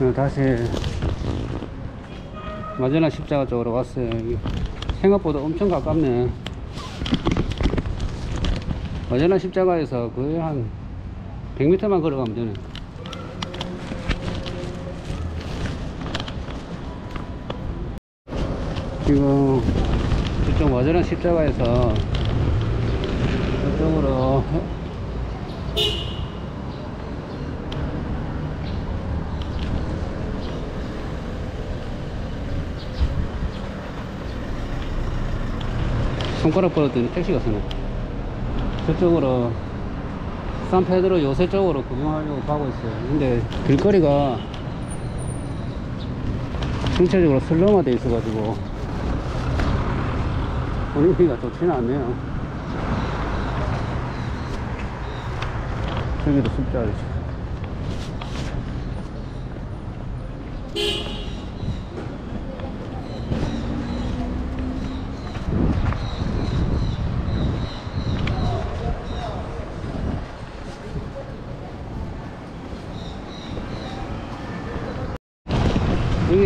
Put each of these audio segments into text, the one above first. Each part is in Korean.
어, 다시 마젤란 십자가 쪽으로 왔어요. 생각보다 엄청 가깝네. 마젤란 십자가에서 거의 한 100m만 걸어가면 되네. 지금 이쪽 마젤란 십자가에서 이쪽으로 손가락 벌었더니 택시가 서네 저쪽으로 산페드로 요새 쪽으로 구경하려고 가고 있어요. 근데 길거리가 전체적으로 슬럼화 돼 있어 가지고 분위기가 좋지는 않네요. 저기도 숲자리지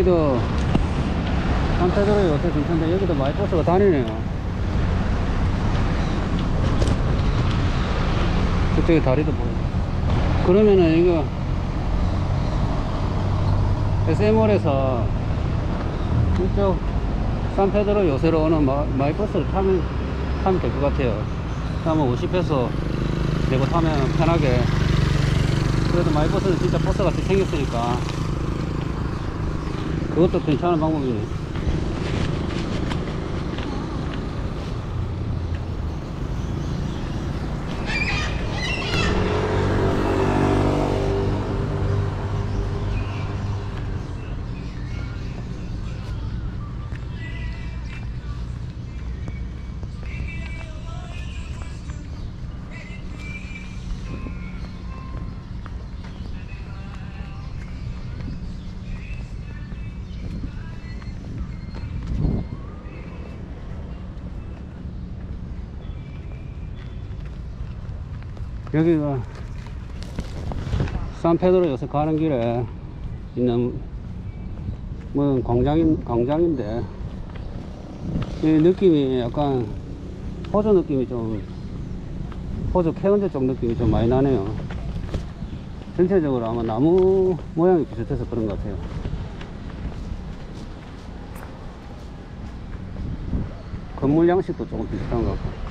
여기도 산타드로 요새 괜찮은데 여기도 많이 버스가 다니네요. 그쪽에 다리도 보여. 그러면은 이거 SM몰에서 이쪽 산페드로 요새로 오는 마, 마이버스를 타면 타면 될 것 같아요. 그러면 50페소 내고 타면 편하게. 그래도 마이버스는 진짜 버스 같이 생겼으니까 그것도 괜찮은 방법이네. 여기가 산페드로 요새 가는 길에 있는 뭐 광장인 광장인데 이 느낌이 약간 호주 느낌이 좀 호주 캐언제 쪽 느낌이 좀 많이 나네요. 전체적으로 아마 나무 모양이 비슷해서 그런 것 같아요. 건물 양식도 조금 비슷한 것 같고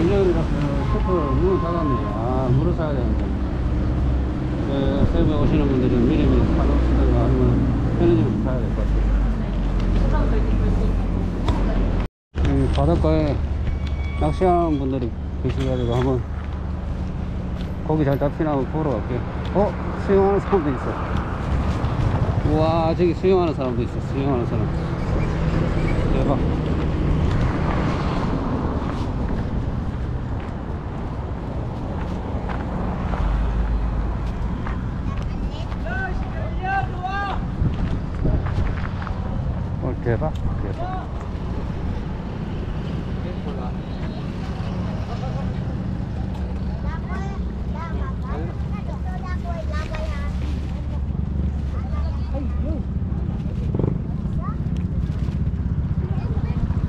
그 슈퍼 문을 닫았네. 아, 물을 사야 되는데. 그, 세부에 오시는 분들은 미리 미리 사놓으시든가 아니면 편의점에서 사야 될 것 같아요. 이 바닷가에 낚시하는 분들이 계시가지고 한번 고기 잘 잡히나 한번 보러 갈게요. 어? 수영하는 사람도 있어. 우와, 저기 수영하는 사람도 있어. 수영하는 사람. 대박. 어, 대박, 대박.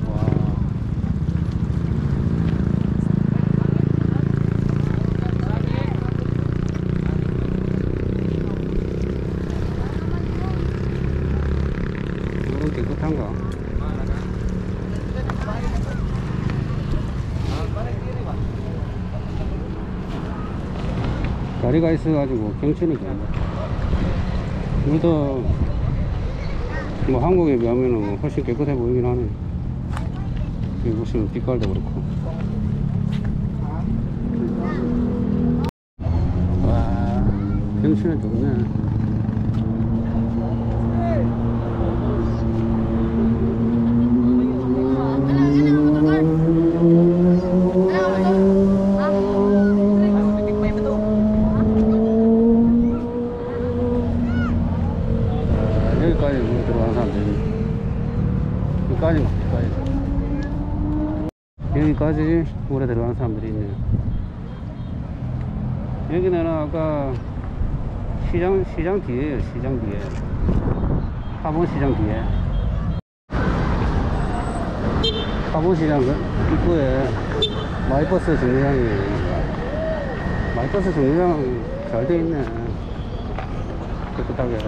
와. 물은 깨끗 한가? 다리가 있어가지고 경치는 좋네. 물도 뭐 한국에 비하면 훨씬 깨끗해 보이긴 하네. 여기 보시면 빛깔도 그렇고. 경치는 좋네. 물 들어가는 사람들이 여기까지 막 여기까지. 여기까지 물에 들어가는 사람들이 있네요 여기는 아까 시장 시장 뒤에요 시장 뒤에. 카본 시장 뒤에. 화본 시장 그 입구에 마이버스 정류장이 마이버스 정류장 잘 돼 있네. 깨끗하게